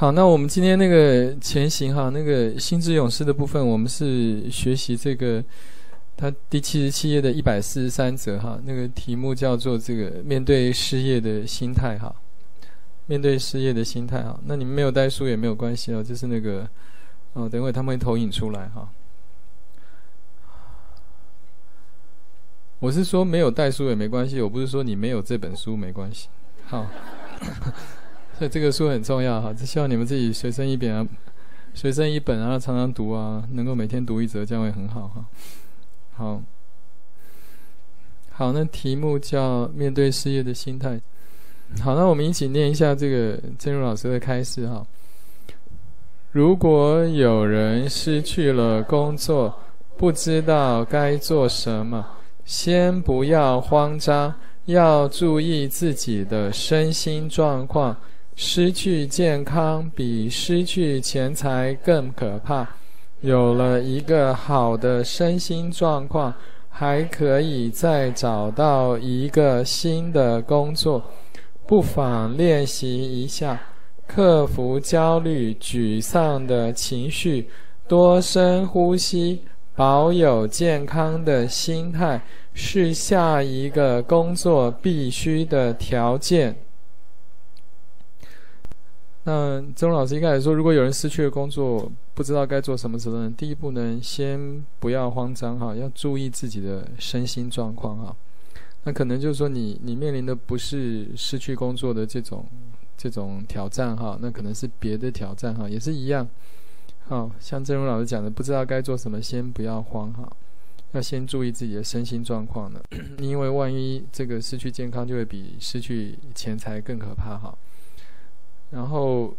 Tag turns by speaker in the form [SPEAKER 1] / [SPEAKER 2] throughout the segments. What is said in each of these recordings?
[SPEAKER 1] 好，那我们今天那个前行哈，那个心之勇士的部分，我们是学习这个他第七十七页的一百四十三则哈，那个题目叫做这个面对失业的心态哈，面对失业的心态哈。那你们没有带书也没有关系哦，就是那个哦，等会他们会投影出来哈。我是说没有带书也没关系，我不是说你没有这本书没关系。好。所以这个书很重要哈，就希望你们自己随身一本啊，随身一本，啊常常读啊，能够每天读一则，这样会很好哈。好，好，那题目叫面对失业的心态。好，那我们一起念一下这个正如老师的开始哈。如果有人失去了工作，不知道该做什么，先不要慌张，要注意自己的身心状况。失去健康比失去钱财更可怕。有了一个好的身心状况，还可以再找到一个新的工作。不妨练习一下，克服焦虑、沮丧的情绪，多深呼吸，保有健康的心态，是下一个工作必须的条件。那钟老师一开始说，如果有人失去了工作，不知道该做什么时候呢？第一步呢，先不要慌张哈，要注意自己的身心状况哈。那可能就是说，你你面临的不是失去工作的这种这种挑战哈，那可能是别的挑战哈，也是一样。好像郑荣老师讲的，不知道该做什么，先不要慌哈，要先注意自己的身心状况呢，因为万一这个失去健康，就会比失去钱财更可怕哈。然后，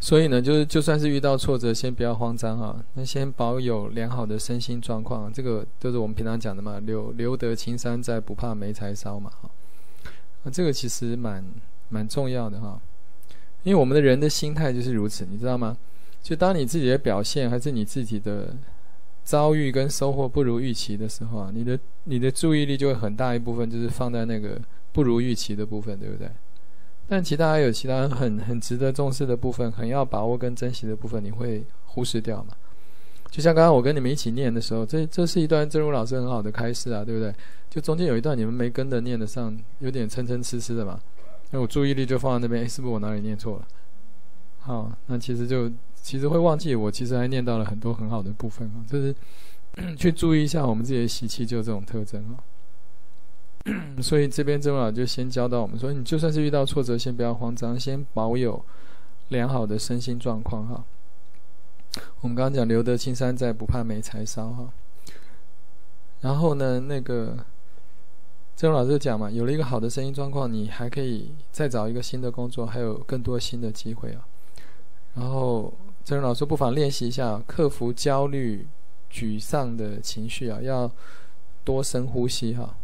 [SPEAKER 1] 所以呢，就是就算是遇到挫折，先不要慌张哈。那先保有良好的身心状况，这个都是我们平常讲的嘛。留留得青山在，不怕没柴烧嘛哈。那这个其实蛮蛮重要的哈，因为我们的人的心态就是如此，你知道吗？就当你自己的表现还是你自己的遭遇跟收获不如预期的时候啊，你的你的注意力就会很大一部分就是放在那个不如预期的部分，对不对？但其他还有其他很很值得重视的部分，很要把握跟珍惜的部分，你会忽视掉嘛？就像刚刚我跟你们一起念的时候，这这是一段正如老师很好的开示啊，对不对？就中间有一段你们没跟着念得上，有点参参差差的嘛，那我注意力就放在那边，哎，是不是我哪里念错了？好，那其实就其实会忘记，我其实还念到了很多很好的部分啊，就是 去注意一下我们自己的习气，就这种特征啊。所以这边郑老师就先教到我们说，你就算是遇到挫折，先不要慌张，先保有良好的身心状况哈。我们刚刚讲留得青山在，不怕没柴烧哈。然后呢，那个郑老师讲嘛，有了一个好的身心状况，你还可以再找一个新的工作，还有更多新的机会啊。然后郑老师不妨练习一下克服焦虑、沮丧的情绪啊，要多深呼吸哈。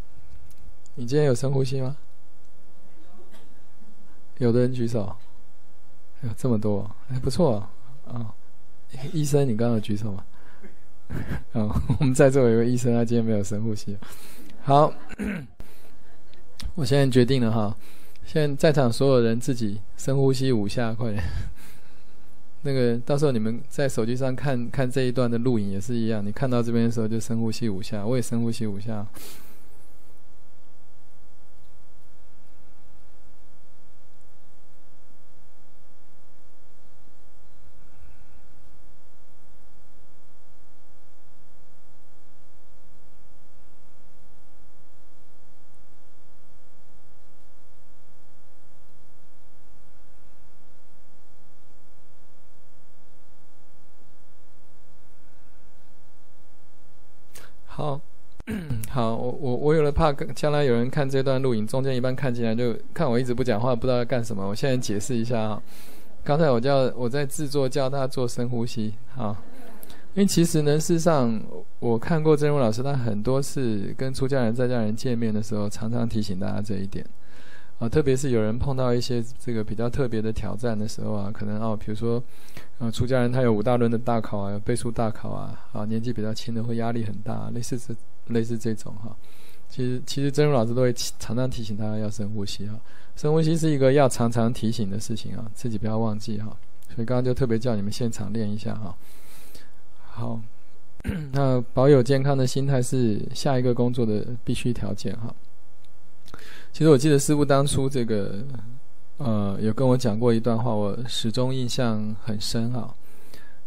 [SPEAKER 1] 你今天有深呼吸吗？有的人举手，有这么多，还不错啊！医生，你刚刚举手吗？啊，我们在座有一位医生，他今天没有深呼吸。好，我现在决定了哈，现在在场所有人自己深呼吸五下，快点。那个到时候你们在手机上看看这一段的录影也是一样，你看到这边的时候就深呼吸五下，我也深呼吸五下。好，好，我我我有了怕将来有人看这段录影，中间一半看进来就看我一直不讲话，不知道要干什么。我现在解释一下啊，刚才我叫我在制作叫他做深呼吸好，因为其实呢，事实上我看过真如老师，他很多次跟出家人在家人见面的时候，常常提醒大家这一点。啊，特别是有人碰到一些这个比较特别的挑战的时候啊，可能哦，比如说，啊，出家人他有五大轮的大考啊，有背书大考啊，啊，年纪比较轻的会压力很大，类似这类似这种哈，其实其实真如老师都会常常提醒大家要深呼吸哈，深呼吸是一个要常常提醒的事情啊，自己不要忘记哈。所以刚刚就特别叫你们现场练一下哈。好，那保有健康的心态是下一个工作的必须条件哈。其实我记得师傅当初这个呃有跟我讲过一段话，我始终印象很深哈。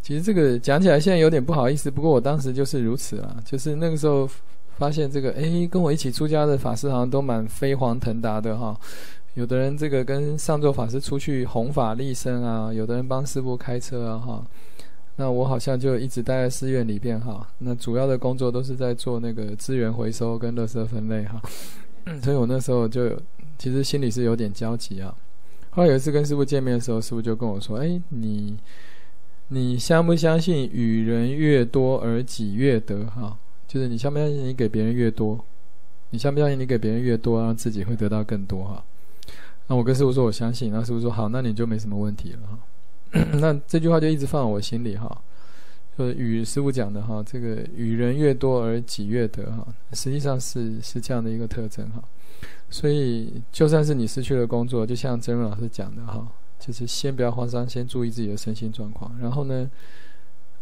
[SPEAKER 1] 其实这个讲起来现在有点不好意思，不过我当时就是如此啊，就是那个时候发现这个哎跟我一起出家的法师好像都蛮飞黄腾达的哈。有的人这个跟上座法师出去弘法立生啊，有的人帮师傅开车啊，哈。那我好像就一直待在寺院里边哈。那主要的工作都是在做那个资源回收跟垃圾分类哈。所以我那时候就其实心里是有点焦急啊。后来有一次跟师傅见面的时候，师傅就跟我说：“哎，你你相不相信与人越多而己越得哈？就是你相不相信你给别人越多，你相不相信你给别人越多，让自己会得到更多哈？”那我跟师傅说，我相信。那师傅说好，那你就没什么问题了哈。那这句话就一直放在我心里哈。就与师傅讲的哈，这个与人越多而己越得哈，实际上是是这样的一个特征哈。所以就算是你失去了工作，就像真如老师讲的哈，就是先不要慌张，先注意自己的身心状况。然后呢，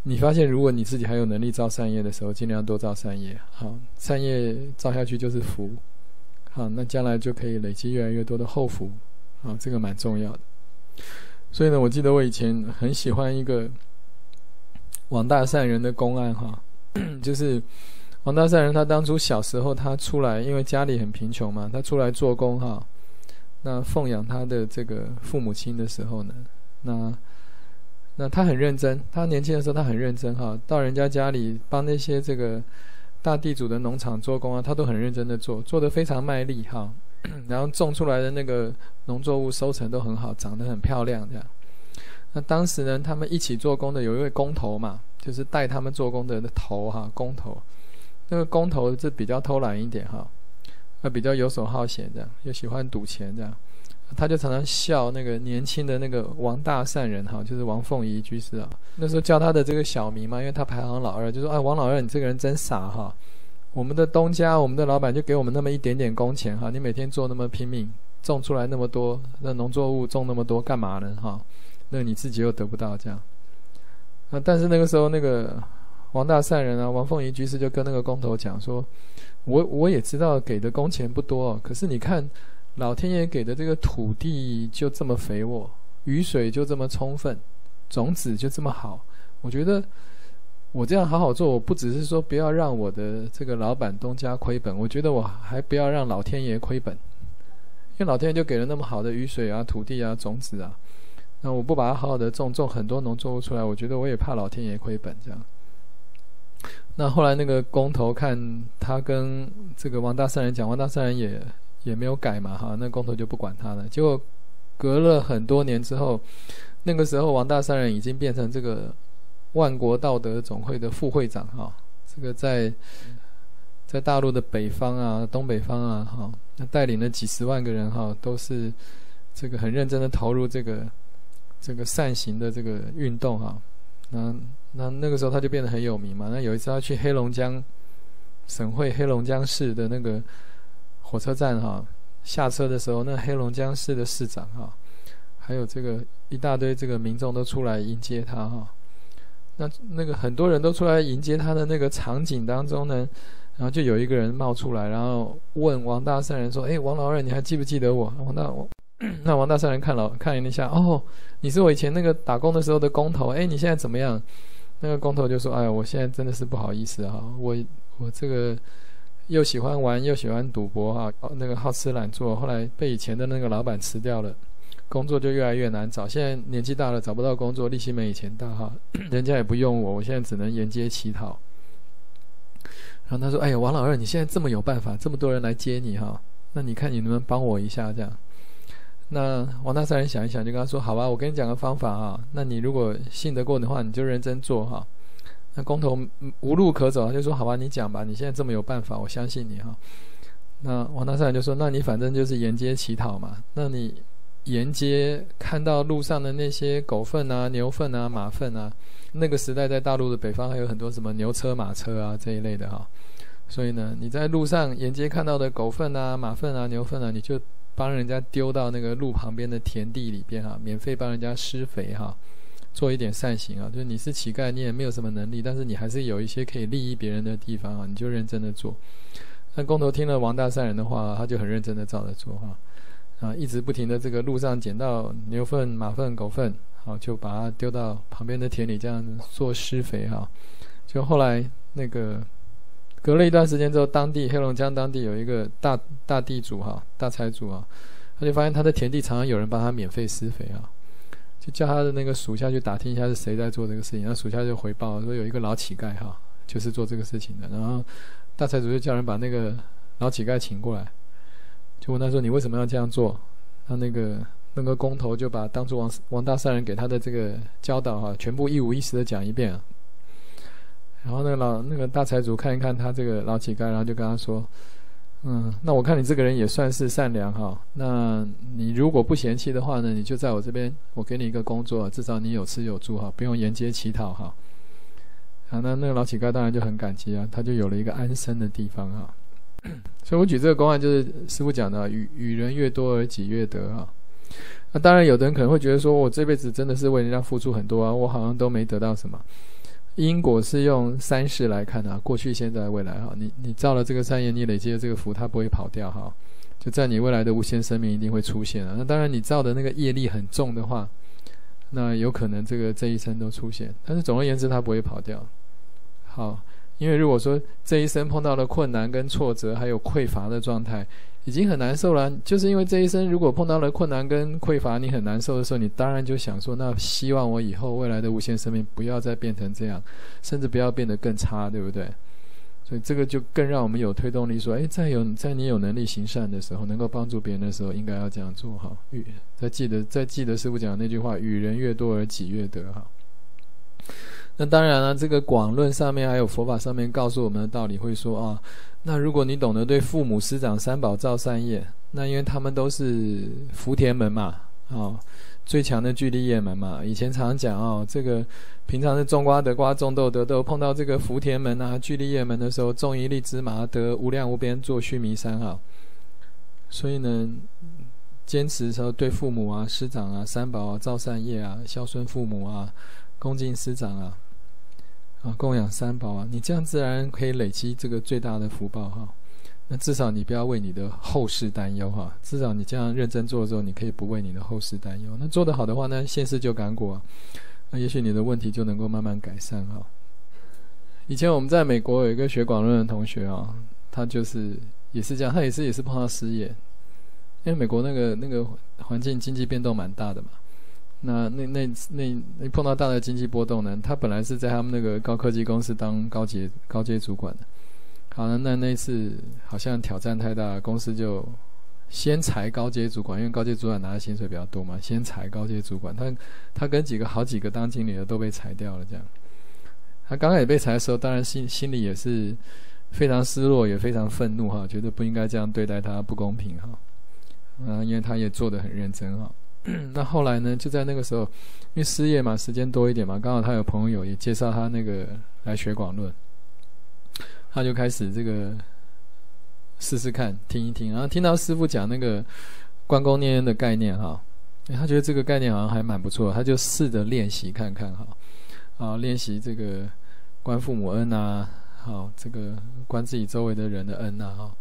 [SPEAKER 1] 你发现如果你自己还有能力造善业的时候，尽量多造善业。好，善业造下去就是福。好，那将来就可以累积越来越多的后福，啊，这个蛮重要的。所以呢，我记得我以前很喜欢一个王大善人的公案哈，就是王大善人他当初小时候他出来，因为家里很贫穷嘛，他出来做工哈，那奉养他的这个父母亲的时候呢，那那他很认真，他年轻的时候他很认真哈，到人家家里帮那些这个。大地主的农场做工啊，他都很认真的做，做得非常卖力哈。然后种出来的那个农作物收成都很好，长得很漂亮这样。那当时呢，他们一起做工的有一位工头嘛，就是带他们做工的的头哈，工头。那个工头是比较偷懒一点哈，那比较游手好闲这样，又喜欢赌钱这样。他就常常笑那个年轻的那个王大善人哈，就是王凤仪居士啊。那时候叫他的这个小名嘛，因为他排行老二，就说：“哎，王老二，你这个人真傻哈！我们的东家，我们的老板就给我们那么一点点工钱哈，你每天做那么拼命，种出来那么多那农作物，种那么多干嘛呢哈？那你自己又得不到这样。啊，但是那个时候那个王大善人啊，王凤仪居士就跟那个工头讲说：我我也知道给的工钱不多，可是你看。”老天爷给的这个土地就这么肥沃，雨水就这么充分，种子就这么好。我觉得我这样好好做，我不只是说不要让我的这个老板东家亏本，我觉得我还不要让老天爷亏本，因为老天爷就给了那么好的雨水啊、土地啊、种子啊，那我不把它好好的种，种很多农作物出来，我觉得我也怕老天爷亏本这样。那后来那个工头看他跟这个王大善人讲，王大善人也。也没有改嘛，哈，那工头就不管他了。结果隔了很多年之后，那个时候王大善人已经变成这个万国道德总会的副会长，哈，这个在在大陆的北方啊、东北方啊，哈，那带领了几十万个人，哈，都是这个很认真的投入这个这个善行的这个运动，哈。那那那个时候他就变得很有名嘛。那有一次他去黑龙江省会黑龙江市的那个。火车站哈，下车的时候，那黑龙江市的市长哈，还有这个一大堆这个民众都出来迎接他哈。那那个很多人都出来迎接他的那个场景当中呢，然后就有一个人冒出来，然后问王大善人说：“哎，王老二，你还记不记得我？”王大 那王大善人看了看了一下，哦，你是我以前那个打工的时候的工头，哎，你现在怎么样？那个工头就说：“哎呀，我现在真的是不好意思哈，我我这个。”又喜欢玩，又喜欢赌博，哈，那个好吃懒做，后来被以前的那个老板辞掉了，工作就越来越难找。现在年纪大了，找不到工作，利息没以前大，哈，人家也不用我，我现在只能沿街乞讨。然后他说：“哎呀，王老二，你现在这么有办法，这么多人来接你，哈，那你看你能不能帮我一下？这样？”那王大善人想一想，就跟他说：“好吧，我跟你讲个方法哈，那你如果信得过的话，你就认真做哈。”那工头无路可走，他就说：“好吧，你讲吧，你现在这么有办法，我相信你哈。”那王大善人就说：“那你反正就是沿街乞讨嘛，那你沿街看到路上的那些狗粪啊、牛粪啊、马粪啊，那个时代在大陆的北方还有很多什么牛车、马车啊这一类的哈，所以呢，你在路上沿街看到的狗粪啊、马粪啊、牛粪啊，你就帮人家丢到那个路旁边的田地里边哈，免费帮人家施肥哈，做一点善行啊。就是你是乞丐，你也没有什么能力，但是你还是有一些可以利益别人的地方啊，你就认真的做。那工头听了王大善人的话，他就很认真的照着做哈，啊，一直不停的这个路上捡到牛粪、马粪、狗粪，好就把它丢到旁边的田里，这样做施肥哈。就后来那个隔了一段时间之后，当地黑龙江当地有一个大大地主哈，大财主啊，他就发现他的田地常常有人帮他免费施肥啊，就叫他的那个属下去打听一下是谁在做这个事情，那属下就回报说有一个老乞丐哈，就是做这个事情的，然后。大财主就叫人把那个老乞丐请过来，就问他说：“你为什么要这样做？”他那个那个工头就把当初王王大善人给他的这个教导哈，全部一五一十的讲一遍。然后那个老那个大财主看一看他这个老乞丐，然后就跟他说：“嗯，那我看你这个人也算是善良哈。那你如果不嫌弃的话呢，你就在我这边，我给你一个工作，至少你有吃有住哈，不用沿街乞讨哈。”啊，那那个老乞丐当然就很感激啊，他就有了一个安身的地方啊。所以我举这个公案，就是师傅讲的，与与人越多而己越得啊。那当然，有的人可能会觉得说，我这辈子真的是为人家付出很多啊，我好像都没得到什么。因果是用三世来看的，过去、现在、未来哈。你你造了这个善业，你累积的这个福，它不会跑掉哈，就在你未来的无限生命一定会出现啊。那当然，你造的那个业力很重的话，那有可能这个这一生都出现。但是总而言之，它不会跑掉。好，因为如果说这一生碰到了困难跟挫折，还有匮乏的状态，已经很难受了。就是因为这一生如果碰到了困难跟匮乏，你很难受的时候，你当然就想说，那希望我以后未来的无限生命不要再变成这样，甚至不要变得更差，对不对？所以这个就更让我们有推动力，说，哎，在有在你有能力行善的时候，能够帮助别人的时候，应该要这样做哈。与再记得再记得师傅讲的那句话，与人越多而己越得哈。那当然了，这个广论上面还有佛法上面告诉我们的道理，会说啊，那如果你懂得对父母师长三宝造善业，那因为他们都是福田门嘛，啊，最强的聚力业门嘛。以前常讲哦，这个平常是种瓜得瓜，种豆得豆，碰到这个福田门啊、聚力业门的时候，种一粒芝麻得无量无边做须弥山哈。所以呢，坚持说对父母啊、师长啊、三宝啊造善业啊，孝顺父母啊，恭敬师长啊。啊，供养三宝啊，你这样自然可以累积这个最大的福报哈。那至少你不要为你的后世担忧哈。至少你这样认真做的时候，你可以不为你的后世担忧。那做得好的话呢，现世就感果，那也许你的问题就能够慢慢改善哈。以前我们在美国有一个学广论的同学啊，他就是也是这样，他也是也是碰到失业，因为美国那个那个环境经济变动蛮大的嘛。那那那那那碰到大的经济波动呢？他本来是在他们那个高科技公司当高阶高阶主管的，好了，那那次好像挑战太大，公司就先裁高阶主管，因为高阶主管拿的薪水比较多嘛，先裁高阶主管。他他跟几个好几个当经理的都被裁掉了，这样。他刚开始被裁的时候，当然心心里也是非常失落，也非常愤怒哈，觉得不应该这样对待他，不公平哈。啊，因为他也做的很认真哈。那后来呢？就在那个时候，因为失业嘛，时间多一点嘛，刚好他有朋友也介绍他那个来学广论，他就开始这个试试看，听一听，然后听到师傅讲那个关公念恩的概念哈，他觉得这个概念好像还蛮不错，他就试着练习看看哈，啊，练习这个关父母恩啊，好，这个关自己周围的人的恩呐哈，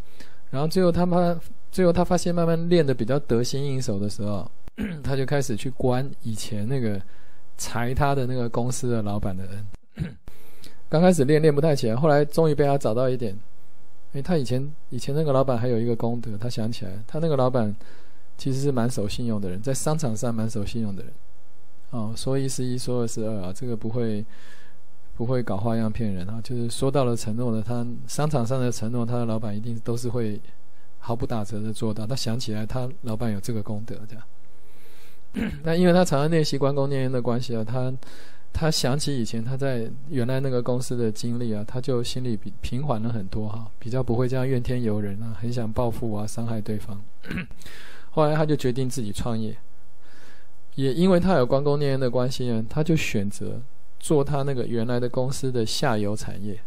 [SPEAKER 1] 然后最后他们最后他发现慢慢练的比较得心应手的时候。他就开始去关以前那个裁他的那个公司的老板的恩。刚开始练练不太起来，后来终于被他找到一点。诶，他以前以前那个老板还有一个功德，他想起来，他那个老板其实是蛮守信用的人，在商场上蛮守信用的人。哦，说一是一，说二是二啊，这个不会不会搞花样骗人啊。就是说到了承诺的，他商场上的承诺，他的老板一定都是会毫不打折的做到。他想起来，他老板有这个功德，这样。那因为他常常练习关公念恩的关系啊，他他想起以前他在原来那个公司的经历啊，他就心里比平缓了很多哈，比较不会这样怨天尤人啊，很想报复啊，伤害对方。后来他就决定自己创业，也因为他有关公念恩的关系呢，他就选择做他那个原来的公司的下游产业，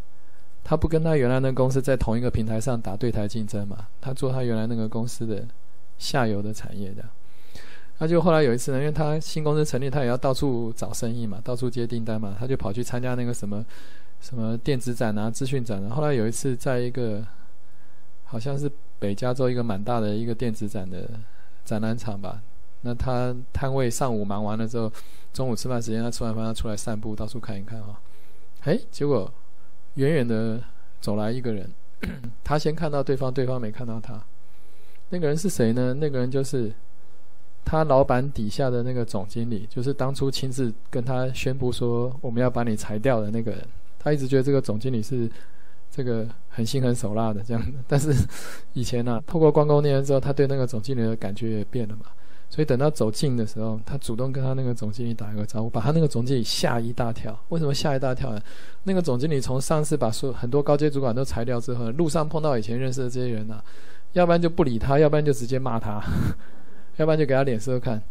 [SPEAKER 1] 他不跟他原来那公司在同一个平台上打对台竞争嘛？他做他原来那个公司的下游的产业的。那就后来有一次呢，因为他新公司成立，他也要到处找生意嘛，到处接订单嘛，他就跑去参加那个什么什么电子展啊、资讯展啊。后来有一次，在一个好像是北加州一个蛮大的一个电子展的展览场吧，那他摊位上午忙完了之后，中午吃饭时间，他吃完饭他出来散步，到处看一看啊。哎，结果。远远的走来一个人，他先看到对方，对方没看到他。那个人是谁呢？那个人就是他老板底下的那个总经理，就是当初亲自跟他宣布说我们要把你裁掉的那个人。他一直觉得这个总经理是这个很心狠手辣的这样，但是以前呢，透过关公念之后，他对那个总经理的感觉也变了嘛。所以等到走近的时候，他主动跟他那个总经理打一个招呼，把他那个总经理吓一大跳。为什么吓一大跳呢？那个总经理从上次把所很多高阶主管都裁掉之后，路上碰到以前认识的这些人啊，要不然就不理他，要不然就直接骂他，要不然就给他脸色看。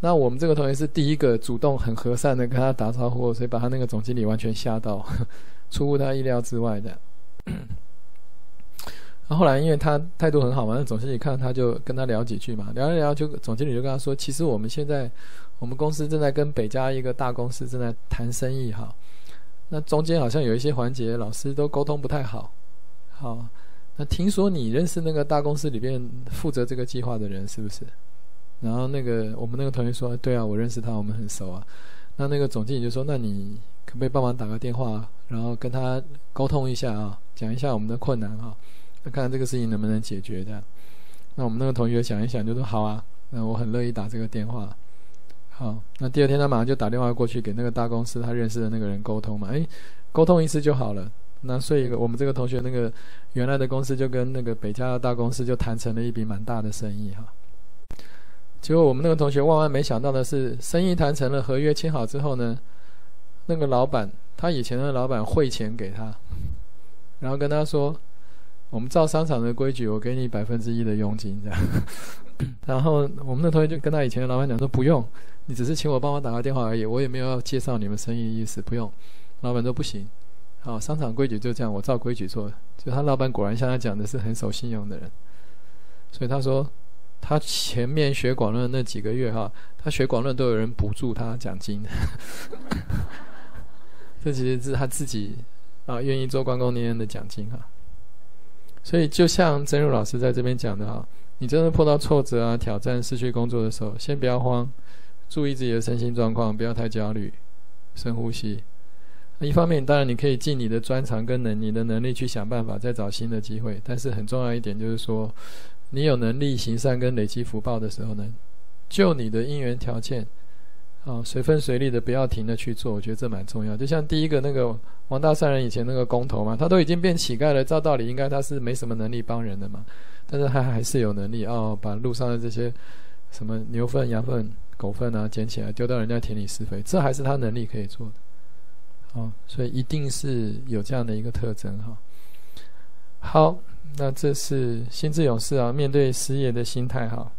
[SPEAKER 1] 那我们这个同学是第一个主动很和善的跟他打招呼，所以把他那个总经理完全吓到，出乎他意料之外的。后来，因为他态度很好嘛，那总经理看到他就跟他聊几句嘛，聊一聊就总经理就跟他说：“其实我们现在我们公司正在跟北加一个大公司正在谈生意哈，那中间好像有一些环节老师都沟通不太好。好，那听说你认识那个大公司里边负责这个计划的人是不是？然后那个我们那个同学说：对啊，我认识他，我们很熟啊。那那个总经理就说：那你可不可以帮忙打个电话，然后跟他沟通一下啊，讲一下我们的困难啊。”那看看这个事情能不能解决的。那我们那个同学想一想，就说好啊，那我很乐意打这个电话。好，那第二天他马上就打电话过去给那个大公司他认识的那个人沟通嘛。诶，沟通一次就好了。那所以我们这个同学那个原来的公司就跟那个北加的大公司就谈成了一笔蛮大的生意哈。结果我们那个同学万万没想到的是，生意谈成了，合约签好之后呢，那个老板他以前的老板汇钱给他，然后跟他说。我们照商场的规矩，我给你百分之一的佣金，这样。然后我们的同学就跟他以前的老板讲说：“不用，你只是请我帮忙打个电话而已，我也没有要介绍你们生意意思，不用。”老板说：“不行，好，商场规矩就这样，我照规矩做。”就他老板果然像他讲的是很守信用的人，所以他说他前面学广论那几个月哈，他学广论都有人补助他奖金，这其实是他自己啊愿意做关公念恩的奖金哈。所以，就像真如老师在这边讲的哈，你真的碰到挫折啊、挑战、失去工作的时候，先不要慌，注意自己的身心状况，不要太焦虑，深呼吸。一方面，当然你可以尽你的专长跟能你的能力去想办法，再找新的机会。但是很重要一点就是说，你有能力行善跟累积福报的时候呢，就你的因缘条件。啊，随分随力的，不要停的去做，我觉得这蛮重要。就像第一个那个王大善人以前那个工头嘛，他都已经变乞丐了，照道理应该他是没什么能力帮人的嘛，但是他还是有能力哦，把路上的这些什么牛粪、羊粪、狗粪啊捡起来丢到人家田里施肥，这还是他能力可以做的。啊，所以一定是有这样的一个特征哈。好，那这是心智勇士啊，面对失业的心态哈。